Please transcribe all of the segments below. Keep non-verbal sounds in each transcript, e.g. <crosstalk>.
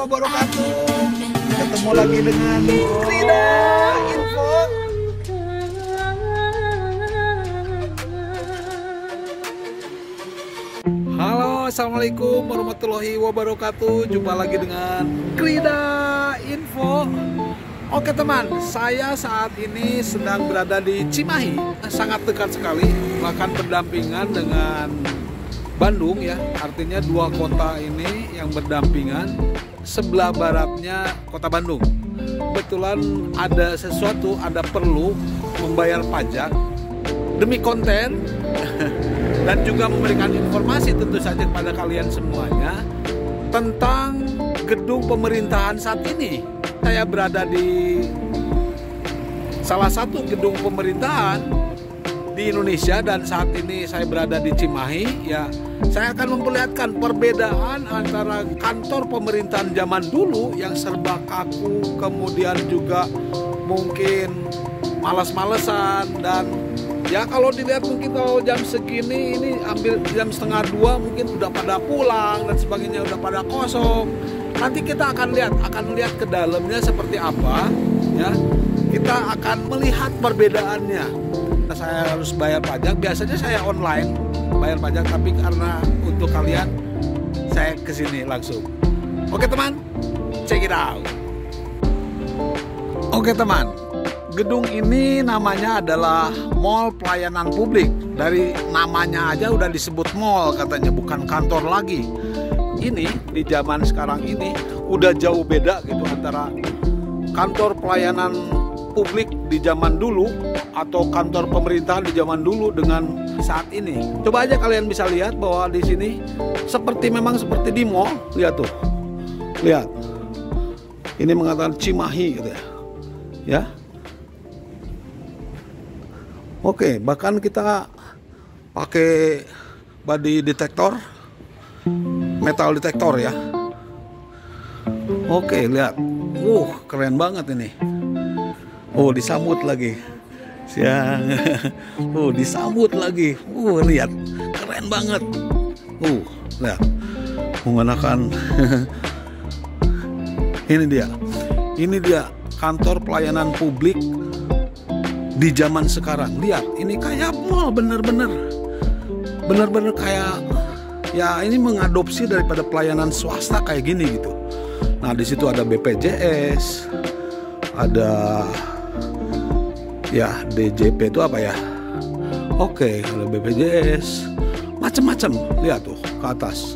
wabarakatuh. Ketemu lagi dengan Rida Info. Halo, assalamualaikum warahmatullahi wabarakatuh. Jumpa lagi dengan Krida Info. Oke teman, saya saat ini sedang berada di Cimahi, sangat dekat sekali, bahkan berdampingan dengan Bandung ya. Artinya dua kota ini yang berdampingan. Sebelah baratnya kota Bandung. Kebetulan ada sesuatu, ada perlu membayar pajak demi konten <laughs> dan juga memberikan informasi tentu saja kepada kalian semuanya tentang gedung pemerintahan saat ini. Saya berada di salah satu gedung pemerintahan di Indonesia dan saat ini saya berada di Cimahi ya saya akan memperlihatkan perbedaan antara kantor pemerintahan zaman dulu yang serba kaku kemudian juga mungkin malas-malesan dan ya kalau dilihat mungkin kalau jam segini ini ambil jam setengah dua mungkin udah pada pulang dan sebagainya udah pada kosong. Nanti kita akan lihat akan lihat ke dalamnya seperti apa ya. Kita akan melihat perbedaannya nah, saya harus bayar pajak. Biasanya saya online bayar pajak tapi karena untuk kalian saya ke sini langsung. Oke teman. Check it out. Oke teman. Gedung ini namanya adalah Mall Pelayanan Publik. Dari namanya aja udah disebut mall katanya, bukan kantor lagi. Ini di zaman sekarang ini udah jauh beda gitu antara kantor pelayanan publik di zaman dulu atau kantor pemerintahan di zaman dulu dengan saat ini. Coba aja kalian bisa lihat bahwa di sini seperti memang seperti di mall. Lihat tuh. Lihat. Ini mengatakan Cimahi gitu ya. Ya, Oke, bahkan kita pakai body detector, metal detector ya. Oke, lihat. Uh, keren banget ini. Oh, disambut lagi. Siang. <laughs> Uh, disambut lagi. Uh, lihat. Keren banget. Uh, lihat. Menggunakan <laughs> ini dia. Ini dia kantor pelayanan publik di zaman sekarang lihat ini kayak mall bener-bener bener-bener kayak ya ini mengadopsi daripada pelayanan swasta kayak gini gitu nah di situ ada BPJS ada ya DJP itu apa ya? Oke ada BPJS macam-macam lihat tuh ke atas.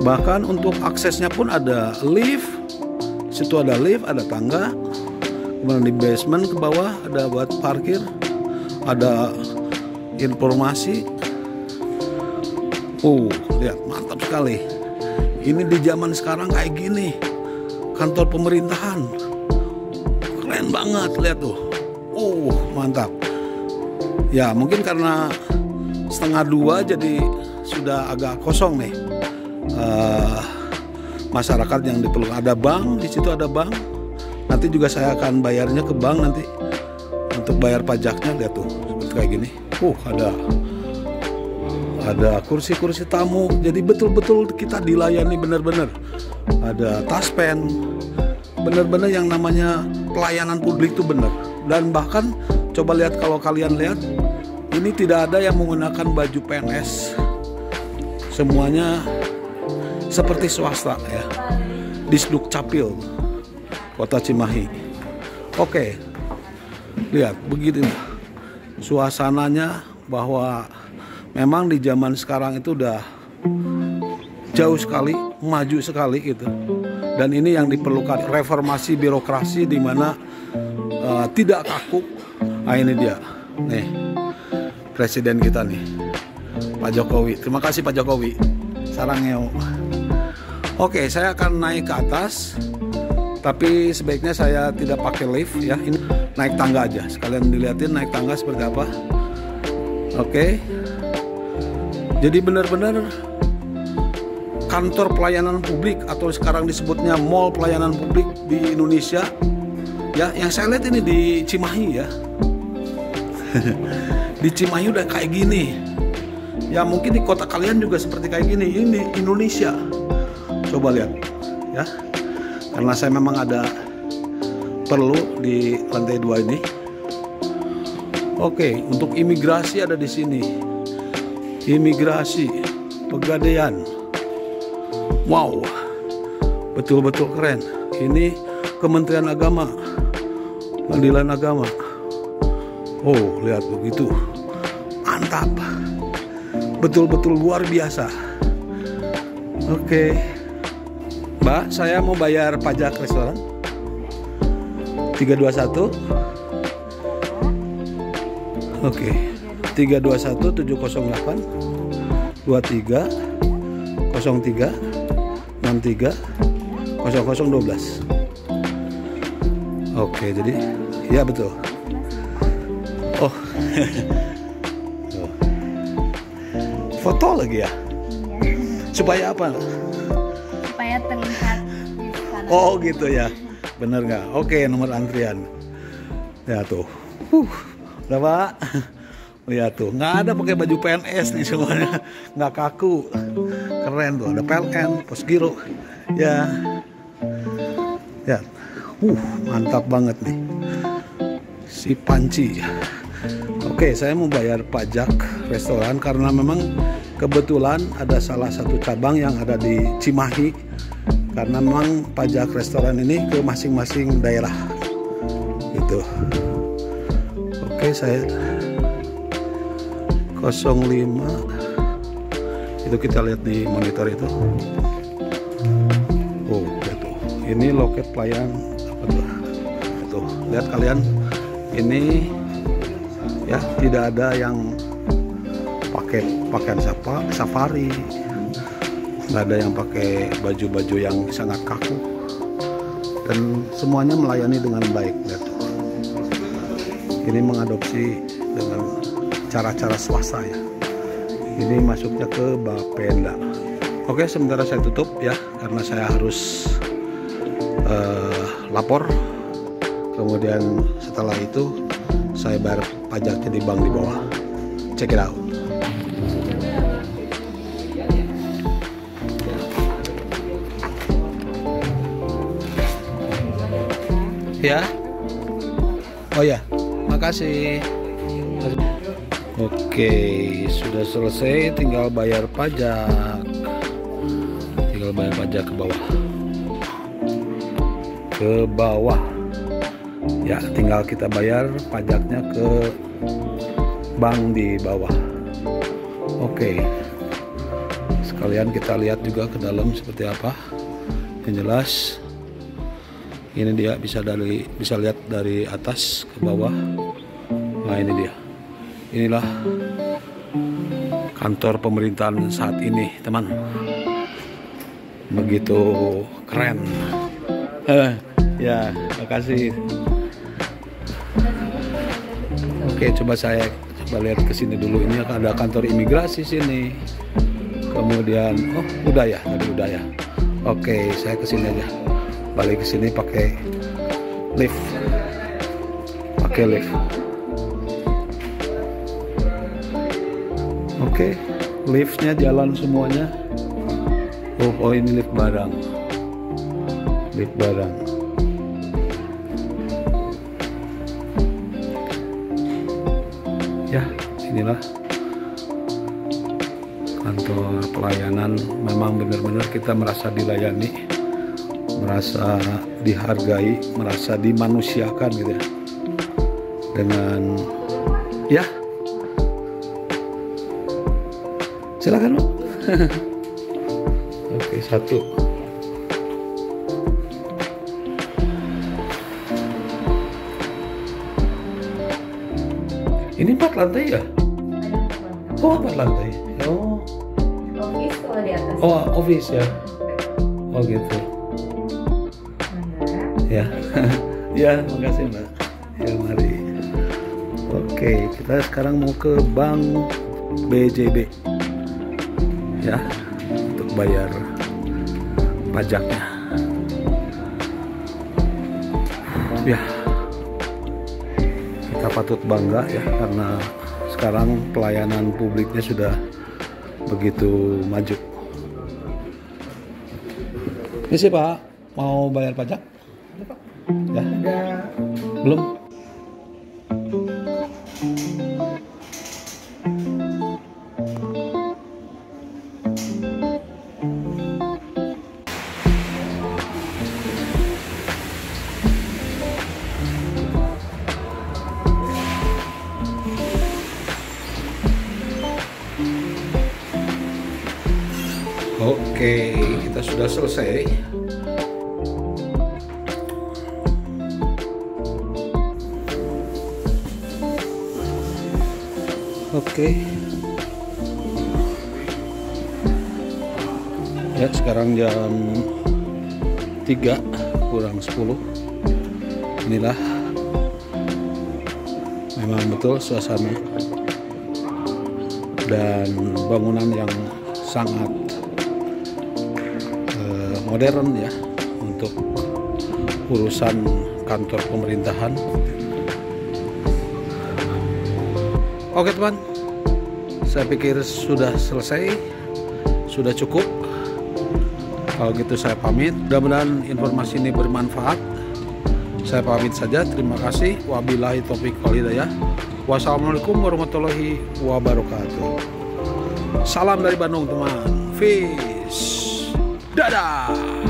Bahkan untuk aksesnya pun ada lift. Situ ada lift ada tangga. Kemudian di basement ke bawah ada buat parkir. Ada informasi. Uh lihat mantap sekali. Ini di zaman sekarang kayak gini. Kantor pemerintahan. Keren banget lihat tuh. uh mantap. Ya mungkin karena setengah dua jadi sudah agak kosong nih. Uh, masyarakat yang diperlukan ada bank di situ ada bank. Nanti juga saya akan bayarnya ke bank nanti. Untuk bayar pajaknya lihat tuh seperti kayak gini. Uh ada ada kursi-kursi tamu. Jadi betul-betul kita dilayani benar-benar. Ada taspen benar-benar yang namanya pelayanan publik itu benar. Dan bahkan coba lihat kalau kalian lihat ini tidak ada yang menggunakan baju PNS semuanya seperti swasta ya Disduk Capil kota Cimahi. Oke, lihat begitu suasananya bahwa memang di zaman sekarang itu udah jauh sekali, maju sekali gitu. Dan ini yang diperlukan reformasi birokrasi di mana uh, tidak kaku. Nah ini dia, nih presiden kita nih, Pak Jokowi. Terima kasih Pak Jokowi. Sarangnya. Oke, saya akan naik ke atas tapi sebaiknya saya tidak pakai lift ya ini naik tangga aja sekalian dilihatin naik tangga seperti apa oke jadi benar-benar kantor pelayanan publik atau sekarang disebutnya mall pelayanan publik di Indonesia ya yang saya lihat ini di Cimahi ya <laughs> di Cimahi udah kayak gini. Ya mungkin di kota kalian juga seperti kayak gini. Ini Indonesia. Coba lihat ya. Karena saya memang ada perlu di lantai dua ini. Oke untuk imigrasi ada di sini. Imigrasi pegadaian. Wow betul-betul keren. Ini Kementerian Agama Pengadilan Agama oh lihat begitu. Mantap. Betul-betul luar biasa. Oke. Mbak saya mau bayar pajak restoran. 321 Oke. 321 708 23 03 63 0012 Oke jadi ya betul Foto lagi ya? Supaya apa? supaya terlihat. Oh gitu ya. Bener nggak? Oke nomor antrian. Ya tuh. Huh, Udah pak. Lihat tuh. Nggak ada pakai baju PNS nih semuanya. Nggak kaku. Keren tuh. Ada PLN Posgiro Ya. Ya. Uh, Mantap banget nih. Si Panci Oke saya mau bayar pajak restoran Karena memang kebetulan ada salah satu cabang yang ada di Cimahi. Karena memang pajak restoran ini ke masing-masing daerah. Gitu. Oke saya 05 itu kita lihat di monitor itu. Oh gitu. Ini loket pelayan. Apa tuh? Tuh lihat kalian. Ini ya tidak ada yang pakai pakaian safari. Nggak ada yang pakai baju-baju yang sangat kaku. Dan semuanya melayani dengan baik tuh. ini mengadopsi dengan cara-cara swasta ya. Ini masuknya ke Bapenda oke sementara saya tutup ya karena saya harus uh, lapor kemudian setelah itu saya bayar pajaknya di bank di bawah. Check it out. Ya? Oh ya. Makasih. Oke sudah selesai. Tinggal bayar pajak. Tinggal bayar pajak ke bawah. Ke bawah ya tinggal kita bayar pajaknya ke bank di bawah. Oke. Sekalian kita lihat juga ke dalam seperti apa. Yang jelas ini dia bisa dari bisa lihat dari atas ke bawah. Nah ini dia. Inilah kantor pemerintahan saat ini teman. Begitu keren. Eh, ya makasih oke coba saya coba lihat ke sini dulu. Ini ada kantor imigrasi sini. Kemudian oh udah ya tadi udah ya oke saya ke sini aja. Balik ke sini pakai lift. Pakai lift. Oke liftnya jalan semuanya. Oh, oh ini lift barang. Lift barang inilah kantor pelayanan memang benar-benar kita merasa dilayani merasa dihargai, merasa dimanusiakan gitu ya. Dengan ya. Silakan. <laughs> Oke, satu. Ini empat lantai ya? Oh, empat lantai. Oh. Office kalau di atas. Oh, office ya. Oh, gitu ya <laughs> ya makasih mbak ya mari oke kita sekarang mau ke bank BJB ya untuk bayar pajaknya ya kita patut bangga ya karena sekarang pelayanan publiknya sudah begitu maju ini sih pak mau bayar pajak? Ya, belum. Sudah selesai. Oke. Ya, sekarang jam 3 kurang 10. Inilah memang betul suasana dan bangunan yang sangat modern ya untuk urusan kantor pemerintahan. Oke teman, saya pikir sudah selesai, sudah cukup. Kalau gitu saya pamit. Mudah-mudahan informasi ini bermanfaat. Saya pamit saja. Terima kasih. Wabillahi taufiq wal hidayah. Wassalamualaikum warahmatullahi wabarakatuh. Salam dari Bandung teman. Fish. Dadah.